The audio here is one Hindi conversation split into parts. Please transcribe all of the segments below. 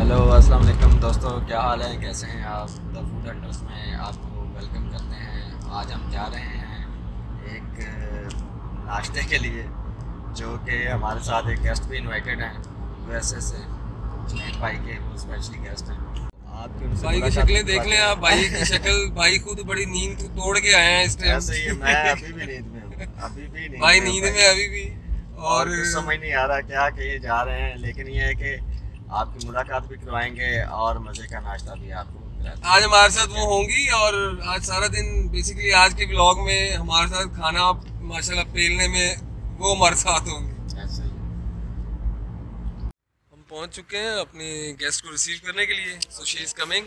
हेलो अस्सलाम वालेकुम दोस्तों क्या हाल है? कैसे हैं आप? द फ़ूड हंटर्स में आपको वेलकम करते हैं। आज हम जा रहे हैं एक नाश्ते के लिए जो कि हमारे साथ एक गेस्ट भी इनवाइटेड हैं यूएसए से जुनैद भाई के वो स्पेशली गेस्ट हैं। आपकी उनसे भाई की शक्लें देख लें आप भाई की शक्ल भाई खुद बड़ी नींद तोड़ के आए हैं इस टाइम ऐसे ही मैं अभी भी नींद में हूँ अभी भी नींद भाई नींद में अभी भी और और समझ नहीं आ रहा क्या कहे जा रहे हैं लेकिन ये है कि आपकी मुलाकात भी करवाएँगे और मज़े का नाश्ता भी आपको आज हमारे साथ वो होंगी और आज सारा दिन बेसिकली आज के ब्लॉग में हमारे साथ खाना माशाल्लाह पेलने में वो हमारे साथ होंगे। ऐसे ही हम पहुँच चुके हैं अपने गेस्ट को रिसीव करने के लिए so she is coming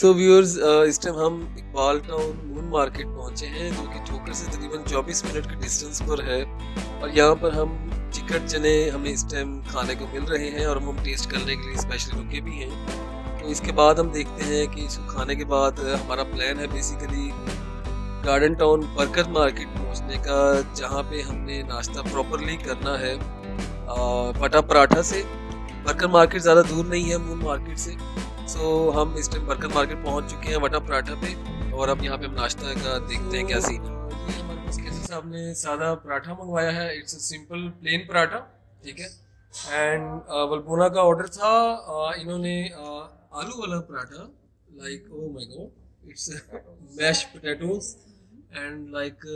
so viewers इस टाइम हम इकबाल टाउन मून मार्केट पहुँचे हैं, जो कि चोकर से तकरीबन 24 मिनट के डिस्टेंस पर है। और यहाँ पर हम चिकन चने हमें इस टाइम खाने को मिल रहे हैं और हम टेस्ट करने के लिए स्पेशली रुके भी हैं। तो इसके बाद हम देखते हैं कि इसको खाने के बाद हमारा प्लान है basically garden town Barkat market पहुँचने का, जहाँ पे हमने नाश्ता प्रॉपरली करना है। पटा पराठा से बरकत मार्केट ज़्यादा दूर नहीं है मून मार्केट से। सो so, हम इस टाइम बरकत मार्केट पहुँच चुके हैं वटा पराठा पे और अब यहाँ पे हम नाश्ता का देखते हैं क्या सीन साहब ने सादा पराठा मंगवाया है। इट्स सिंपल प्लेन पराठा ठीक है? एंड वलपोना का ऑर्डर था। Uh, इन्होंने uh, आलू वाला paratha like oh my god it's mash potatoes and like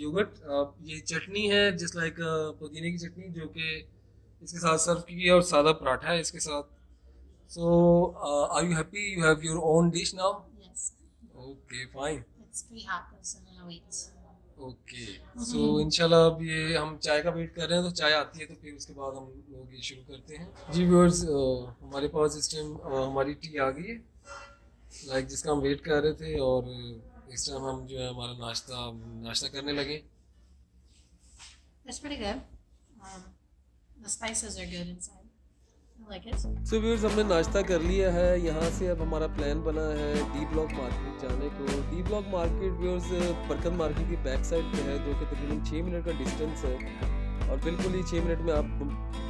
yoghurt ये चटनी है जस्ट लाइक पुदीने की चटनी जो कि इसके साथ सर्व की गई और सादा पराठा है इसके साथ। So, uh, are you happy? You have your own dish now? Yes. Okay, fine. It's pretty hot though, so I'm gonna wait. Okay. So, इंशाल्लाह अब ये हम चाय का वेट कर रहे हैं तो चाय आती है तो फिर उसके बाद हम लोग ये शुरू करते हैं जी व्यूअर्स हमारे पास इस टाइम हमारी टी आ गई है लाइक जिसका हम वेट कर रहे थे और इस टाइम हम जो है हमारा नाश्ता नाश्ता करने लगे It's pretty good. Um, the spices are good inside. So viewers हमने नाश्ता कर लिया है। यहाँ से अब हमारा प्लान बना है डी ब्लॉक मार्केट जाने को। D block market viewers Barkat market की बैक साइड पे है जो कि तकरीबन छः मिनट का डिस्टेंस है। और बिल्कुल ही छः मिनट में आप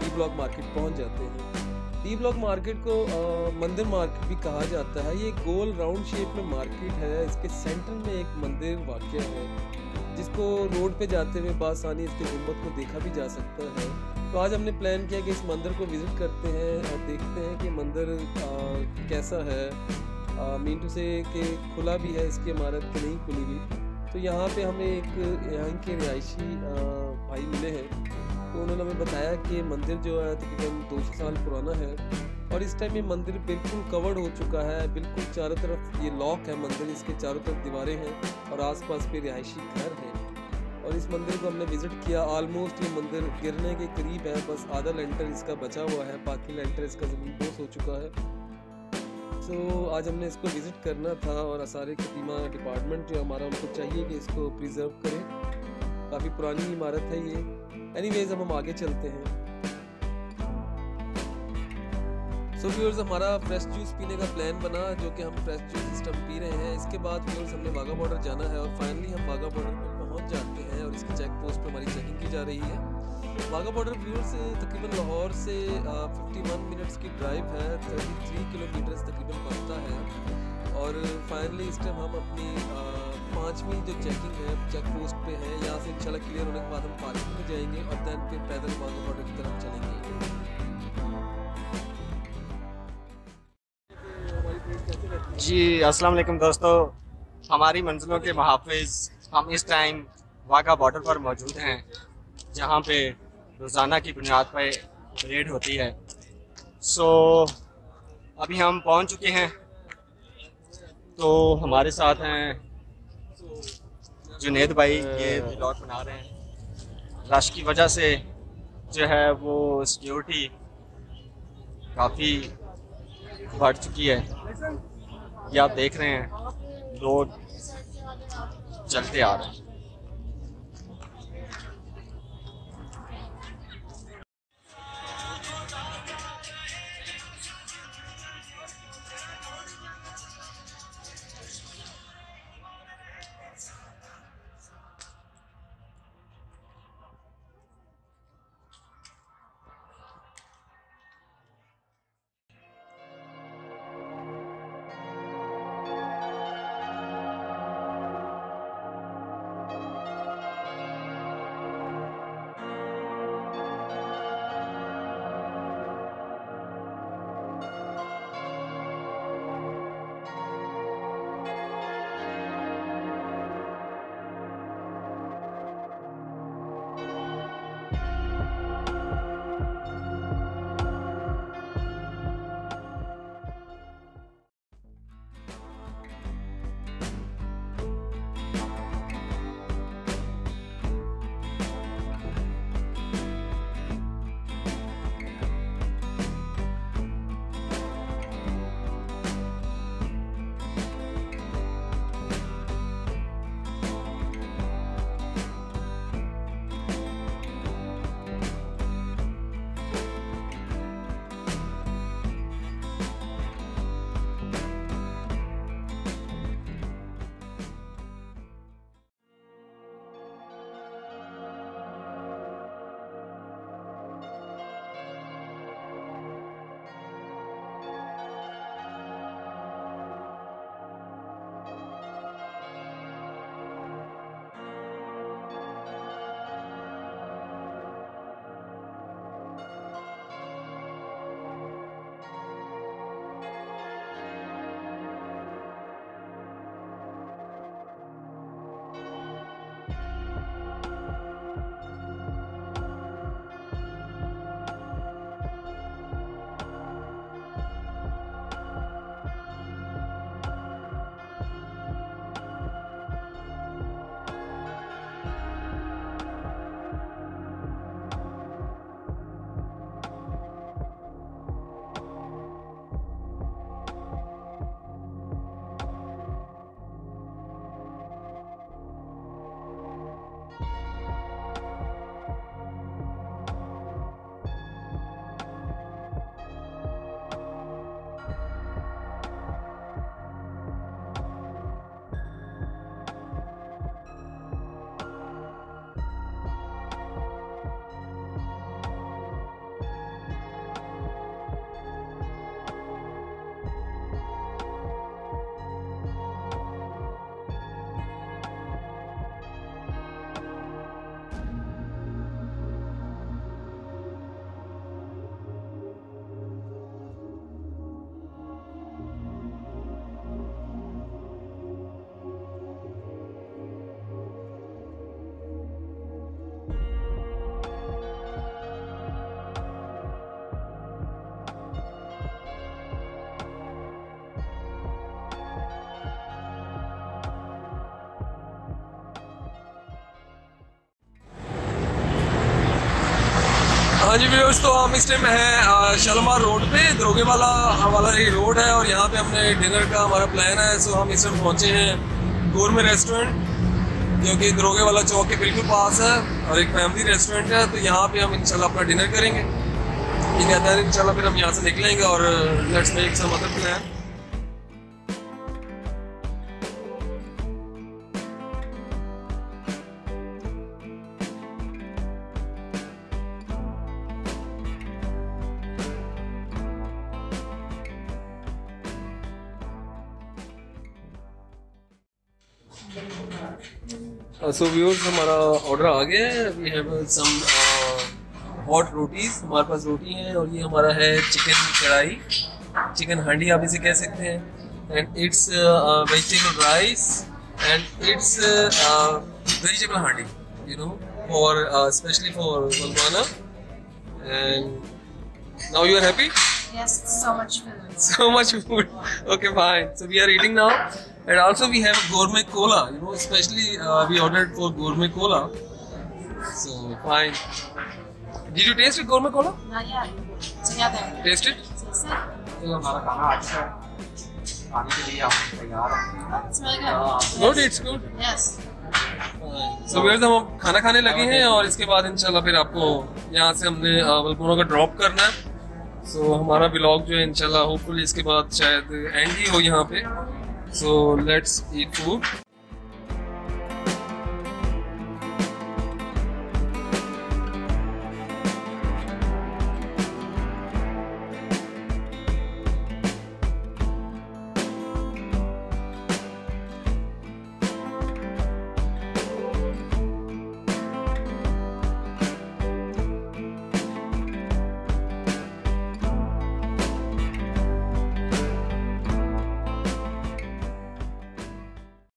डी ब्लॉक मार्केट पहुँच जाते हैं। डी ब्लॉक मार्केट को अ, मंदिर मार्केट भी कहा जाता है। ये गोल राउंड शेप में मार्केट है। इसके सेंटर में एक मंदिर वाक़ है जिसको रोड पे जाते हुए बासानी इसके गुंबद को देखा भी जा सकता है। तो आज हमने प्लान किया कि इस मंदिर को विज़िट करते हैं और देखते हैं कि मंदिर आ, कैसा है। मीन टू से कि खुला भी है इसकी इमारत कि नहीं खुली भी। तो यहाँ पे हमें एक यहाँ के रिहायशी भाई मिले हैं। तो उन्होंने हमें बताया कि मंदिर जो है तकरीबन दो सौ साल पुराना है और इस टाइम ये मंदिर बिल्कुल कवर्ड हो चुका है बिल्कुल चारों तरफ़ ये लॉक है मंदिर इसके चारों तरफ़ दीवारें हैं और आसपास पे रिहायशी घर हैं। और इस मंदिर को हमने विज़िट किया। ऑलमोस्ट ये मंदिर गिरने के करीब है बस आधा लेंटर इसका बचा हुआ है बाकी लेंटर इसका ज़मीन बोस हो चुका है। सो आज हमने इसको विज़िट करना था और आसार कदीमा डिपार्टमेंट जो हमारा उनको चाहिए कि इसको प्रिजर्व करें। काफ़ी पुरानी इमारत है ये। एनीवेज अब हम आगे चलते हैं। सो so, व्यूअर्स हमारा फ्रेश जूस पीने का प्लान बना जो कि हम फ्रेश जूस इस टाइम पी रहे हैं। इसके बाद व्यूअर्स हमने वाघा बॉर्डर जाना है और फाइनली हम वाघा बॉर्डर पर पहुँच जाते हैं और इसकी चेक पोस्ट पर हमारी चेकिंग की जा रही है। वाघा बॉर्डर व्यूअर्स तकरीबन लाहौर से फिफ्टी वन मिनट्स की ड्राइव है थर्टी थ्री किलोमीटर तकरीबन बनता है। और फाइनली इस टाइम हम अपनी पाँचवीं जो चेकिंग है चेक पोस्ट पे है। यहाँ से इंशाल्लाह क्लियर होने के बाद हम पार्किंग में जाएँगे और दैन फिर पैदल वाघा बॉर्डर की तरफ़ चलेंगे। जी, अस्सलाम वालेकुम दोस्तों। हमारी मंजिलों के मुहाफिज हम इस टाइम वाघा बॉर्डर पर मौजूद हैं जहाँ पे रोज़ाना की बुनियाद पर रेड होती है। सो so, अभी हम पहुँच चुके हैं। तो हमारे साथ हैं जुनेद भाई ये ब्लॉग बना रहे हैं। रश की वजह से जो है वो सिक्योरिटी काफ़ी बढ़ चुकी है। ये आप देख रहे हैं लोग चलते आ रहे हैं। जी व्यूअर्स तो हम इस टाइम हैं शालमार रोड पे दरोगे वाला एक रोड है और यहाँ पे हमने डिनर का हमारा प्लान है सो हम इस टाइम पहुँचे हैं गोरमे रेस्टोरेंट जो कि दरोगे वाला चौक के बिल्कुल पास है और एक फैमिली रेस्टोरेंट है तो यहाँ पे हम इंशाल्लाह अपना डिनर करेंगे। ये कहता है इन इंशाल्लाह फिर हम यहाँ से निकलेंगे और let's make some other plan so viewers हमारा ऑर्डर आ गया है। We have some hot rotis हमारे पास रोटी है और ये हमारा है चिकन कढ़ाई। चिकन हांडी आप इसे कह सकते हैं। And it's vegetable rice and it's vegetable handi you know for specially for Salmana and now you are happy Yes, so much food. so much food. Okay, fine. So we are eating now, and also we have a gourmet cola. You know, especially uh, we ordered for gourmet cola. So fine. Did you taste it, gourmet cola? Not yet. Together. Taste it? Taste it. ये हमारा खाना आ चुका है खाने के लिए हम तैयार हैं It's really good. Good. It's good. Yes. So so, हम खाना खाने लगे हैं और इसके बाद इंशाल्लाह फिर आपको यहाँ से हमने वलपोना का ड्रॉप करना है सो so, हमारा ब्लॉग जो है इंशाल्लाह होपफुली इसके बाद शायद एंड ही हो यहाँ पे सो लेट्स ईट फ़ूड